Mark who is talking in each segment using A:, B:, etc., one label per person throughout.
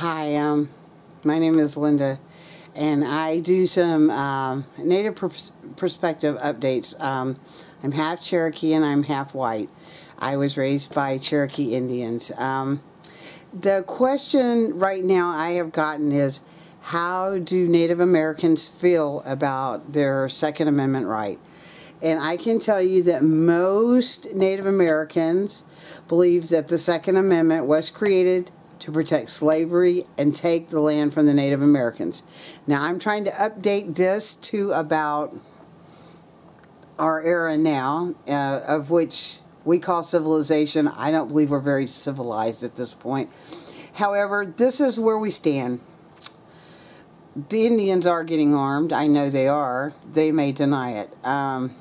A: Hi, um, my name is Linda, and I do some um, Native pers perspective updates. Um, I'm half Cherokee and I'm half white. I was raised by Cherokee Indians. Um, the question right now I have gotten is, how do Native Americans feel about their Second Amendment right? And I can tell you that most Native Americans believe that the Second Amendment was created to protect slavery and take the land from the Native Americans. Now I'm trying to update this to about our era now, uh, of which we call civilization. I don't believe we're very civilized at this point. However, this is where we stand. The Indians are getting armed. I know they are. They may deny it. Um,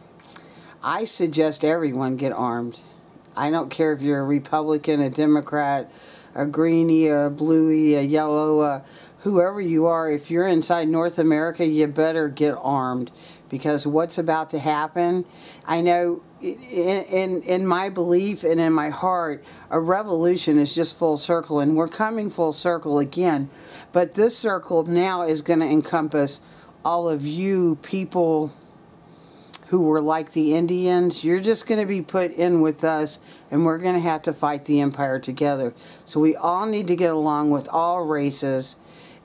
A: I suggest everyone get armed. I don't care if you're a Republican, a Democrat, a greenie, a bluey, a yellow, uh, whoever you are, if you're inside North America, you better get armed because what's about to happen, I know in, in, in my belief and in my heart, a revolution is just full circle and we're coming full circle again. But this circle now is going to encompass all of you people who were like the Indians, you're just going to be put in with us and we're going to have to fight the empire together. So we all need to get along with all races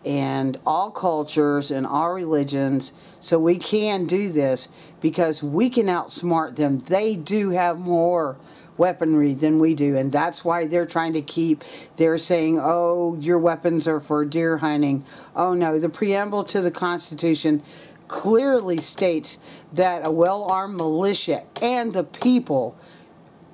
A: and all cultures and all religions so we can do this because we can outsmart them. They do have more weaponry than we do and that's why they're trying to keep they're saying oh your weapons are for deer hunting oh no the preamble to the constitution clearly states that a well-armed militia and the people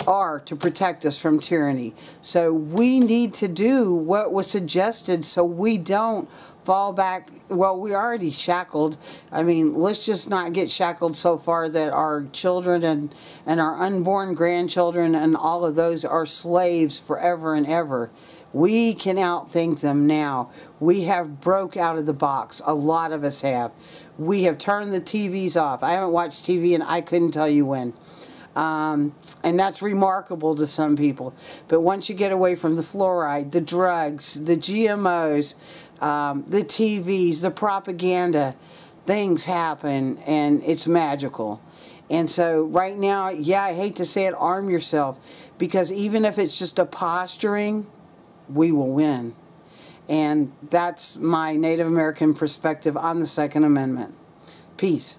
A: are to protect us from tyranny. So we need to do what was suggested so we don't fall back. Well, we already shackled. I mean, let's just not get shackled so far that our children and, and our unborn grandchildren and all of those are slaves forever and ever. We can outthink them now. We have broke out of the box. A lot of us have. We have turned the TVs off. I haven't watched TV and I couldn't tell you when. Um, and that's remarkable to some people. But once you get away from the fluoride, the drugs, the GMOs, um, the TVs, the propaganda, things happen and it's magical. And so right now, yeah, I hate to say it, arm yourself because even if it's just a posturing, we will win. And that's my Native American perspective on the Second Amendment. Peace.